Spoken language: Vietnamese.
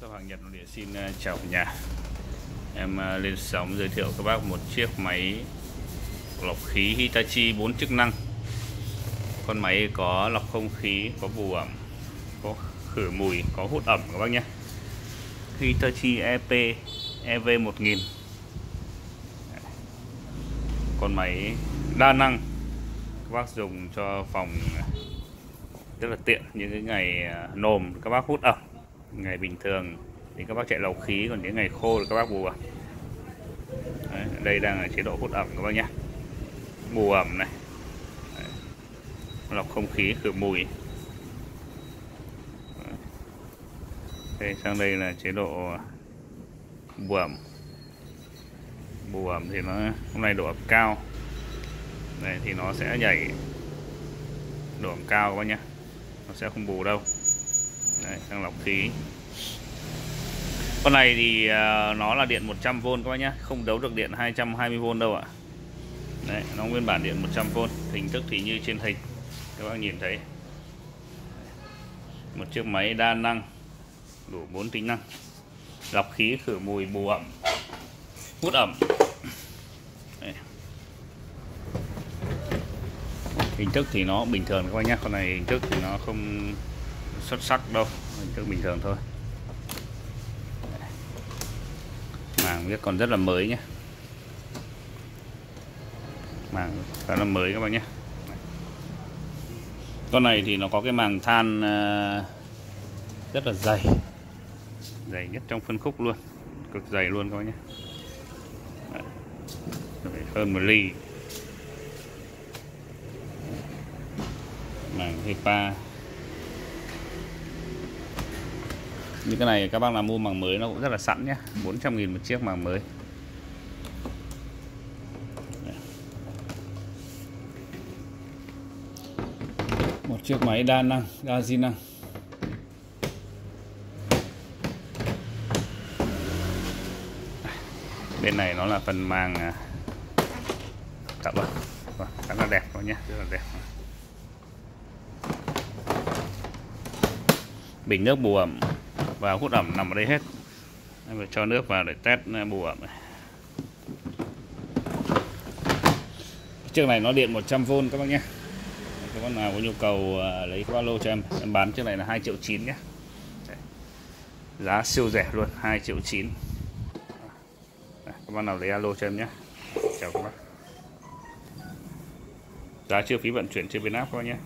Shop hàng Nhật Nội địa xin à, chào cả nhà? Em à, lên sóng giới thiệu các bác một chiếc máy lọc khí Hitachi 4 chức năng. Con máy có lọc không khí, có bù ẩm, có khử mùi, có hút ẩm các bác nhé. Hitachi EP EV1000 Con máy đa năng các bác dùng cho phòng rất là tiện những cái ngày à, nồm các bác hút ẩm ngày bình thường. Thì các bác chạy lọc khí còn những ngày khô thì các bác bù ẩm. Đấy, đây đang là chế độ hút ẩm các bác nhé. Bù ẩm này. Đấy. lọc không khí khử mùi. Đấy. đây sang đây là chế độ bù ẩm. Bù ẩm thì nó hôm nay độ ẩm cao. Này thì nó sẽ nhảy độ ẩm cao các bác nhé. Nó sẽ không bù đâu. Đấy, sang lọc khí. Con này thì à, nó là điện 100V các bác nhé không đấu được điện 220V đâu ạ. Đấy, nó nguyên bản điện 100V hình thức thì như trên hình các bác nhìn thấy. Một chiếc máy đa năng đủ 4 tính năng. Lọc khí khử mùi bù ẩm hút ẩm. Đấy. hình thức thì nó bình thường các bác nhé con này hình thức thì nó không xuất sắc đâu. Hình thức bình thường thôi. Màng biết còn rất là mới nhé. Màng khá là mới các bạn nhé. Con này thì nó có cái màng than ờ, rất là dày. Dày nhất trong phân khúc luôn. Cực dày luôn các bạn nhé. Đấy. hơn một ly. Màng HEPA như cái này các bác là mua màng mới nó cũng rất là sẵn nhé. 400.000 một chiếc màng mới. Một chiếc máy đa năng đa di năng. Bên này nó là phần màng tạo cặp vâng, khá là đẹp luôn nhé rất là đẹp. Bình nước bù ẩm và hút ẩm nằm ở đây hết. Em phải cho nước vào để test bù ẩm này. chiếc này nó điện 100V các bác nhé. Các bác nào có nhu cầu à, lấy qua lô cho em em bán chiếc này là 2 triệu 9 nhé. Giá siêu rẻ luôn 2 triệu 9 các bác nào lấy alo cho em nhé. Chào các bác. Giá chưa phí vận chuyển trên bên áp các bác nhé.